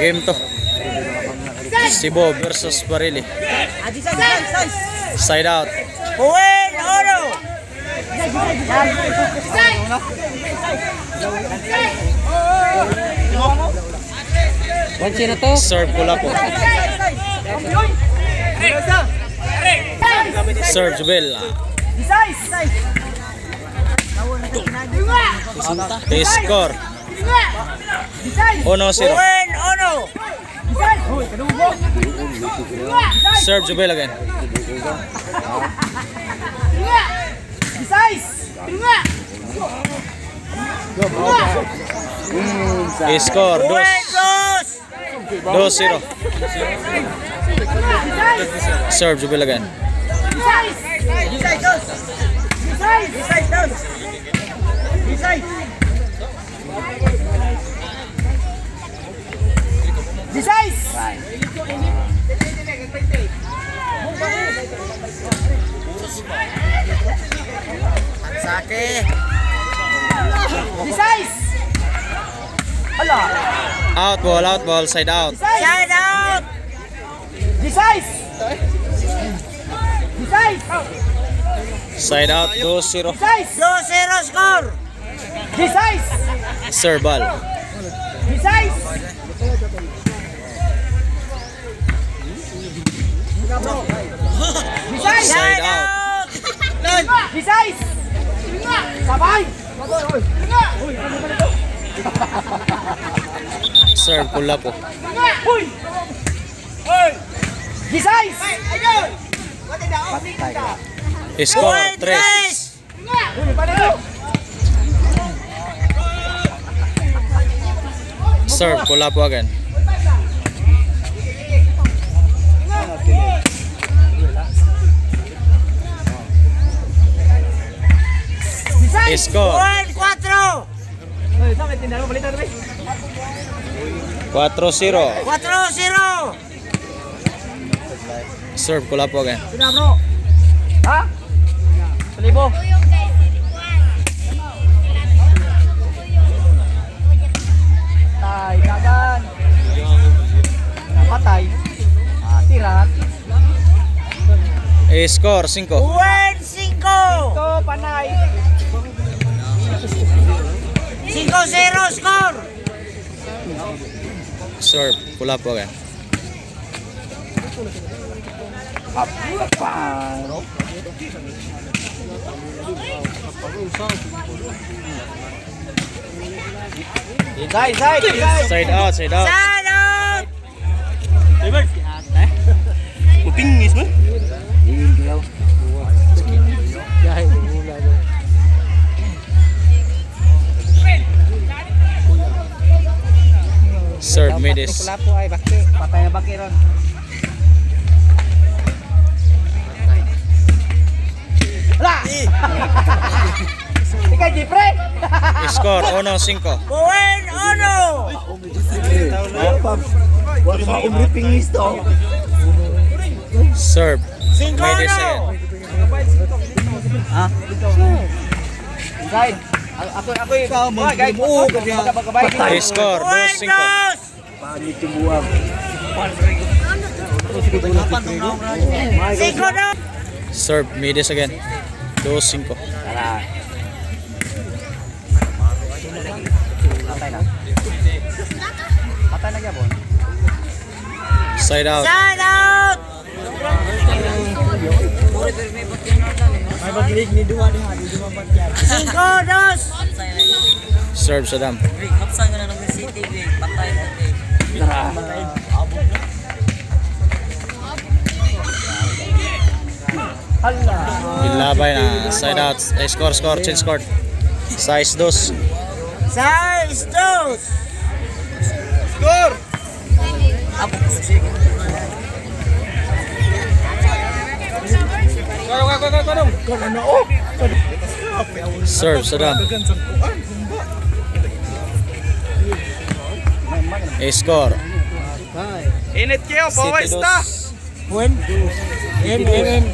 Game to. Cebu versus Barili. Side out. Buen oro. One sino to? Serve pula po. Serve Jubel. Score. 1-0. Serve Jubel again. Score. Buen Dos. dos. 2-0. Serve Jubel again. Sake. Out ball, out ball, side out. Side out. Side out, 2-0. Dos zero score. Serve ball. Side Side out. out. Serve pula po. Score, Buen 3. tres. Serve pula po again. Score, Buen cuatro. 4-0. Cuatro zero. Serve pula po again. Tay, kagan. Napatay. Ah, tira. Score, 5. Buen cinco. Ito, panay. Cinco zero score. Serve pula po again. Side, side, side. Side out, side out. Side out. Kupingis mo? Serve midis. Pula po ay baki. Patay na baki ron. Wala! Ika, Jipre! Score, 1-5. Buen oro. Serve. Cinco Midis oro. again. Side. A- Ako, ako yung... Mga guys, buo. Magkabagabay. Score, Buen 2-5. Dos. Cinco dos. Serve midis again. 2-5. Patay na. Patay na. Side out. Side out. Cinco dos. Serve Saddam. Ilabay na. Side out. Eh, score, score. Change score. Size 2. Seis dos. Serve Saddam. Score. Init kayo, City ta! Buen. En, en, en.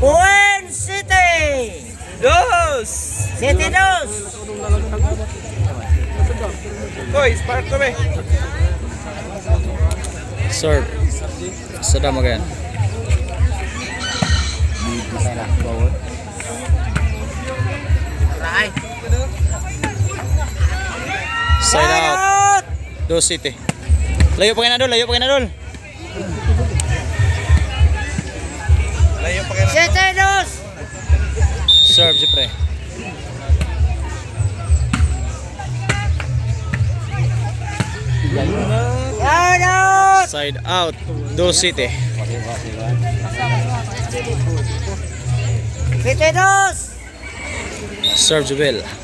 Buen City. Dos! City dos. Koy, spark kami. Serve. Saddam again. Side out. Do City. Layo pa kayo na dol, layo pa kayo na dol. Layo pa kayo. Siete, dos. Serve, siyempre. Side out. Side out. Do City. Siete, dos. Serve, Jubil.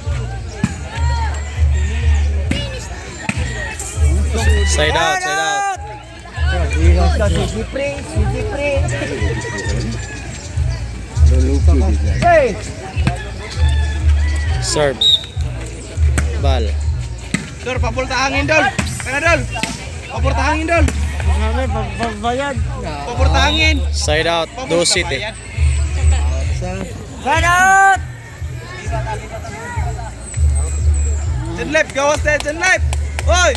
Side out, side out. Sisi Prince, Sisi Prince. Hey. Serve. Bal. Dol, papulta hangin dol. Kaya dol. Papulta hangin dol. Sabi, pagbayad. Papulta hangin. Side out. Do City. Side out. Jen left, gawas tayo, Jen left. Oy!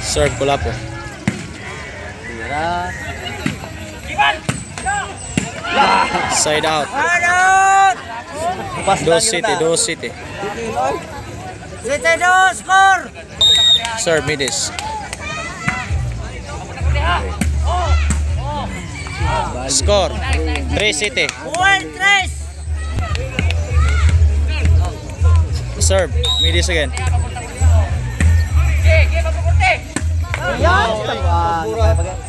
Serve, Kulapo. Side out. Side out. Do City, Do City. Siete, dos. Score. Serve, Midis. Score. 3 City. Buen, tres. Serve. Midis again. Yan!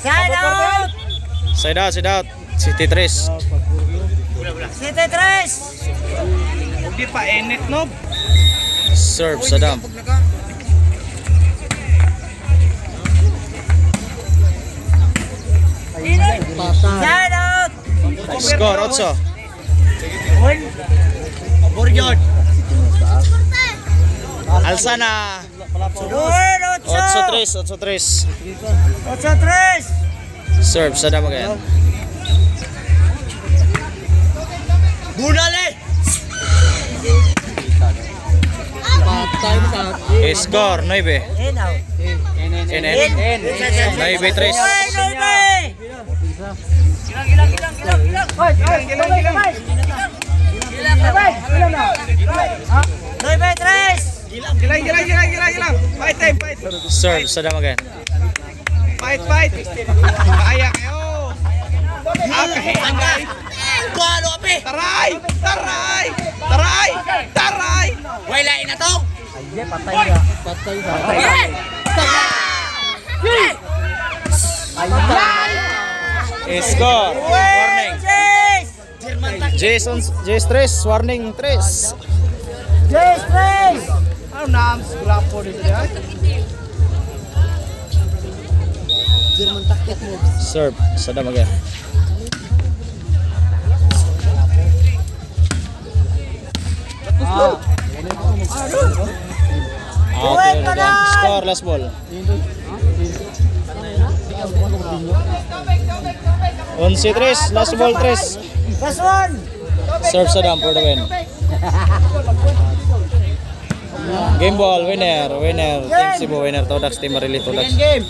Side out! Side out, side out. City 3. City 3! Hindi pa enit, no? Serve, Saddam. Side out! Score, Otso. Borjod. Alsana. Sudur! 8-3, 8-3. 8-3. Serve, sa damo kayo. Bunale! Score, 9. Enaw. En, en. 9, 3. Gilang, gilang, gilang, gilang, gilang. Gilang, gilang, gilang. Gilang, gilang, gilang. Gilang, gilang, gilang. Gilang, gilang, gilang. Fight time, fight. Serve, Saddam again. Fight, fight. Kaya kayo. Ah, kahiyan guys. Taray! Taray! Taray! Taray! Score. Warning. Jason, Jason 3. Warning 3. Tres. Ano naam grapo dito yan? Serve, Saddam again. Out yun again. Score, last ball. Once tres, last ball tres. Last one. Serve Saddam for the win. Game ball, winner, winner. Team Cebu, winner. Todax, Team Marili, Todax. game.